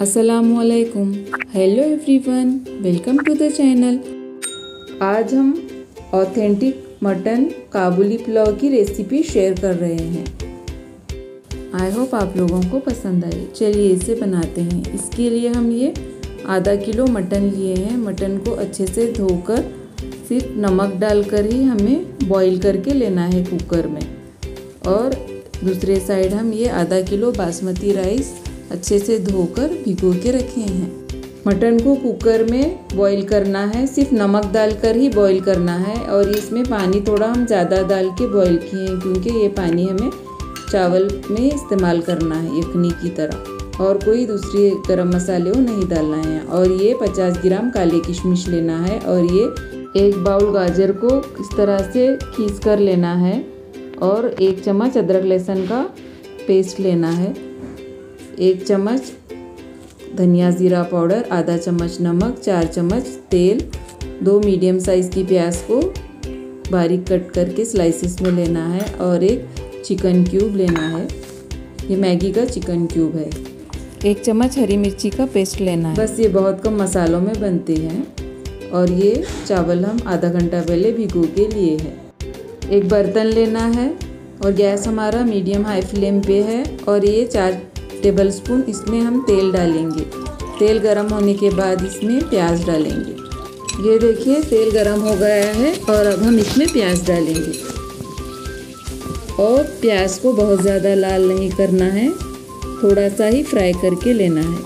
असलकुम hello everyone welcome to the channel आज हम ऑथेंटिक मटन काबुली पुलाव की रेसिपी शेयर कर रहे हैं। आई होप आप लोगों को पसंद आए चलिए इसे बनाते हैं। इसके लिए हम ये आधा किलो मटन लिए हैं। मटन को अच्छे से धोकर सिर्फ़ नमक डालकर ही हमें बॉईल करके लेना है कुकर में। और दूसरे साइड हम ये आधा किलो बासमती राइस अच्छे से धोकर भिगो के रखे हैं। मटन को कुकर में बॉईल करना है, सिर्फ़ नमक डालकर ही बॉईल करना है और इसमें पानी थोड़ा हम ज़्यादा डाल के बॉईल किए हैं क्योंकि ये पानी हमें चावल में इस्तेमाल करना है यखनी की तरह। और कोई दूसरी गरम मसाले वो नहीं डालना है और ये 50 ग्राम काले किशमिश लेना है और ये एक बाउल गाजर को इस तरह से खींच कर लेना है और एक चम्मच अदरक लहसुन का पेस्ट लेना है। एक चम्मच धनिया ज़ीरा पाउडर, आधा चम्मच नमक, चार चम्मच तेल, दो मीडियम साइज़ की प्याज को बारीक कट करके स्लाइसिस में लेना है और एक चिकन क्यूब लेना है। ये मैगी का चिकन क्यूब है। एक चम्मच हरी मिर्ची का पेस्ट लेना है। बस ये बहुत कम मसालों में बनते हैं और ये चावल हम आधा घंटा पहले भिगो के लिए हैं। एक बर्तन लेना है और गैस हमारा मीडियम हाई फ्लेम पे है और ये चार टेबल स्पून इसमें हम तेल डालेंगे। तेल गरम होने के बाद इसमें प्याज डालेंगे। ये देखिए, तेल गरम हो गया है और अब हम इसमें प्याज डालेंगे। और प्याज को बहुत ज़्यादा लाल नहीं करना है, थोड़ा सा ही फ्राई करके लेना है।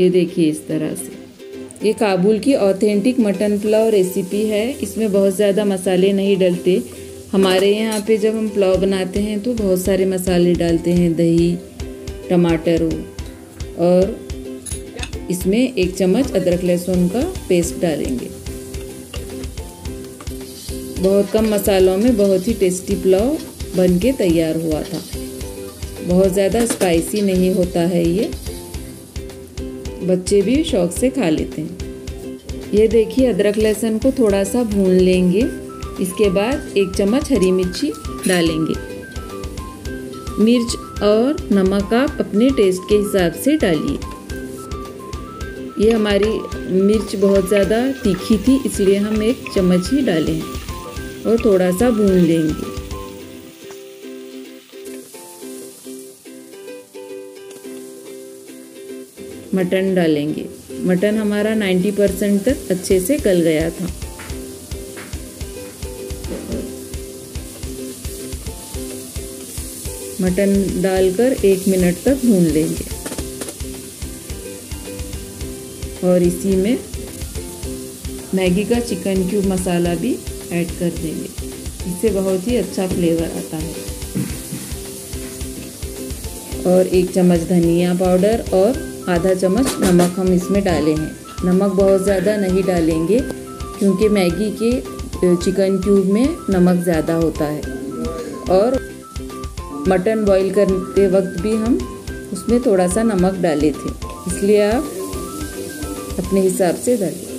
ये देखिए इस तरह से। ये काबुल की ऑथेंटिक मटन पुलाव रेसिपी है। इसमें बहुत ज़्यादा मसाले नहीं डलते। हमारे यहाँ पे जब हम पुलाव बनाते हैं तो बहुत सारे मसाले डालते हैं, दही, टमाटर और इसमें एक चम्मच अदरक लहसुन का पेस्ट डालेंगे। बहुत कम मसालों में बहुत ही टेस्टी पुलाव बन के तैयार हुआ था। बहुत ज़्यादा स्पाइसी नहीं होता है ये। बच्चे भी शौक से खा लेते हैं। ये देखिए, अदरक लहसुन को थोड़ा सा भून लेंगे। इसके बाद एक चम्मच हरी मिर्ची डालेंगे। मिर्च और नमक आप अपने टेस्ट के हिसाब से डालिए। ये हमारी मिर्च बहुत ज़्यादा तीखी थी, इसलिए हम एक चम्मच ही डालें और थोड़ा सा भून लेंगे। मटन डालेंगे। मटन हमारा 90 परसेंट तक अच्छे से गल गया था। मटन डालकर एक मिनट तक भून लेंगे। और इसी में मैगी का चिकन क्यूब मसाला भी ऐड कर देंगे। इससे बहुत ही अच्छा फ्लेवर आता है। और एक चम्मच धनिया पाउडर और आधा चम्मच नमक हम इसमें डाले हैं। नमक बहुत ज़्यादा नहीं डालेंगे, क्योंकि मैगी के चिकन क्यूब में नमक ज़्यादा होता है। और मटन बॉईल करते वक्त भी हम उसमें थोड़ा सा नमक डाले थे, इसलिए आप अपने हिसाब से डालिए।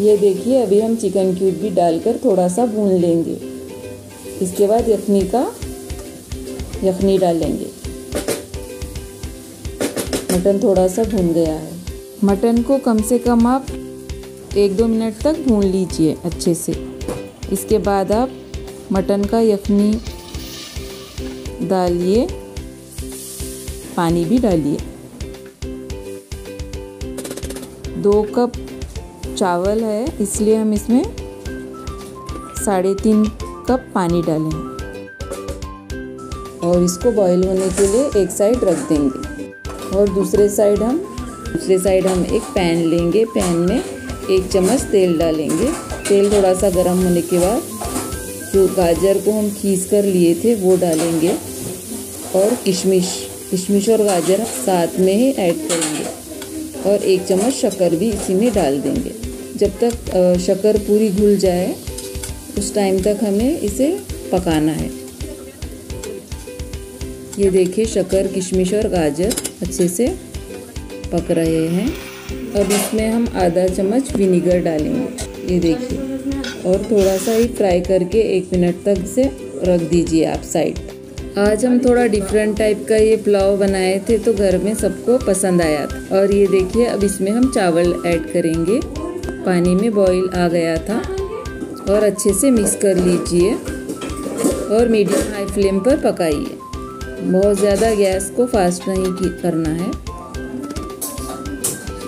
ये देखिए, अभी हम चिकन क्यूब भी डालकर थोड़ा सा भून लेंगे। इसके बाद यखनी का यखनी डालेंगे मटन थोड़ा सा भून गया है। मटन को कम से कम आप एक दो मिनट तक भून लीजिए अच्छे से। इसके बाद आप मटन का यखनी डालिए, पानी भी डालिए। दो कप चावल है, इसलिए हम इसमें साढ़े तीन कप पानी डालें। और इसको बॉईल होने के लिए एक साइड रख देंगे। और दूसरे साइड हम, दूसरे साइड हम एक पैन लेंगे। पैन में एक चम्मच तेल डालेंगे। तेल थोड़ा सा गर्म होने के बाद जो गाजर को हम खींच कर लिए थे, वो डालेंगे। और किशमिश। किशमिश और गाजर साथ में ही ऐड करेंगे। और एक चम्मच शक्कर भी इसी में डाल देंगे। जब तक शक्कर पूरी घुल जाए, उस टाइम तक हमें इसे पकाना है। ये देखिए, शक्कर, किशमिश और गाजर अच्छे से पक रहे हैं। अब इसमें हम आधा चम्मच विनीगर डालेंगे। ये देखिए। और थोड़ा सा ही फ्राई करके एक मिनट तक से रख दीजिए आप साइड आज हम थोड़ा डिफरेंट टाइप का ये पुलाव बनाए थे तो घर में सबको पसंद आया था। और ये देखिए, अब इसमें हम चावल ऐड करेंगे। पानी में बॉईल आ गया था। और अच्छे से मिक्स कर लीजिए। और मीडियम हाई फ्लेम पर पकाइए। बहुत ज़्यादा गैस को फास्ट नहीं करना है।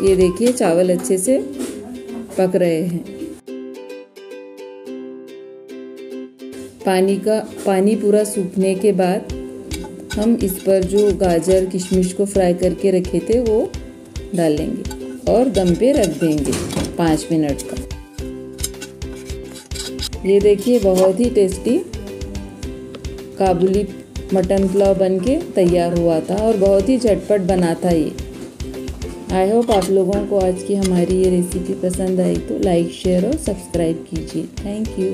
ये देखिए, चावल अच्छे से पक रहे हैं। पानी का, पानी पूरा सूखने के बाद हम इस पर जो गाजर, किशमिश को फ्राई करके रखे थे, वो डालेंगे और दम पे रख देंगे पाँच मिनट का। ये देखिए, बहुत ही टेस्टी काबुली मटन पुलाव बन के तैयार हुआ था और बहुत ही झटपट बना था ये। आई होप आप लोगों को आज की हमारी ये रेसिपी पसंद आई तो लाइक शेयर और सब्सक्राइब कीजिए। Thank you